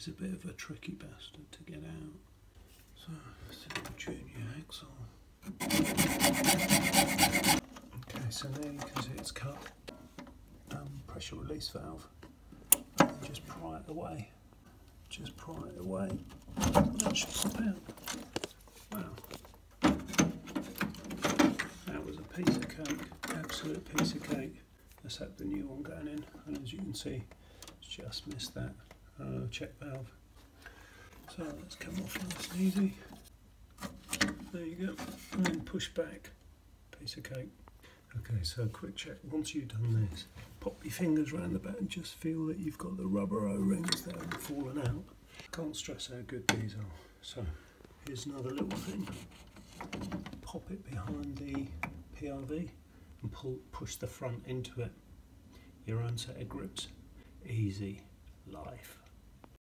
is a bit of a tricky bastard to get out. So, junior hacksaw. Okay, so now you can see it's cut. Um, pressure release valve. And just pry it away. Just pry it away. That should pop out. Wow. That was a piece of cake. Absolute piece of cake. Let's have the new one going in. And as you can see, it's just missed that uh, check valve. So let's come off nice and easy. There you go. And then push back. Piece of cake. Okay, so quick check. Once you've done this, pop your fingers around the back and just feel that you've got the rubber O-rings that haven't fallen out. Can't stress how good these are. So here's another little thing. Pop it behind the PRV and pull, push the front into it. Your own set of grips. Easy life.